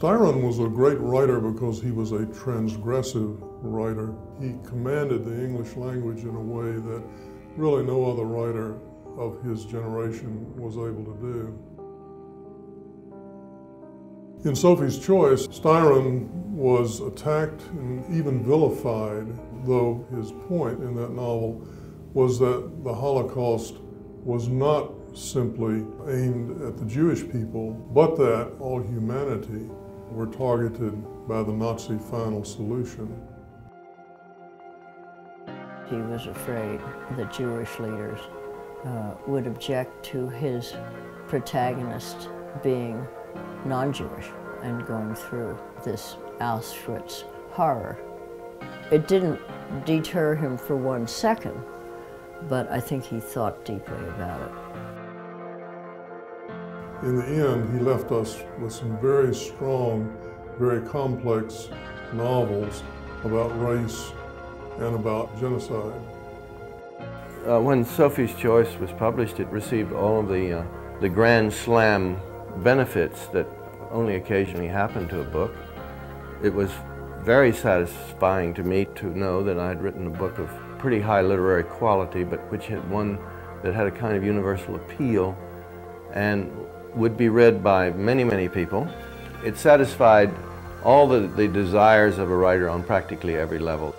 Styron was a great writer because he was a transgressive writer. He commanded the English language in a way that really no other writer of his generation was able to do. In Sophie's Choice, Styron was attacked and even vilified, though his point in that novel was that the Holocaust was not simply aimed at the Jewish people, but that all humanity were targeted by the Nazi final solution. He was afraid the Jewish leaders uh, would object to his protagonist being non-Jewish and going through this Auschwitz horror. It didn't deter him for one second, but I think he thought deeply about it. In the end, he left us with some very strong, very complex novels about race and about genocide. Uh, when Sophie's Choice was published, it received all of the, uh, the grand slam benefits that only occasionally happen to a book. It was very satisfying to me to know that I had written a book of pretty high literary quality, but which had one that had a kind of universal appeal and would be read by many, many people. It satisfied all the, the desires of a writer on practically every level.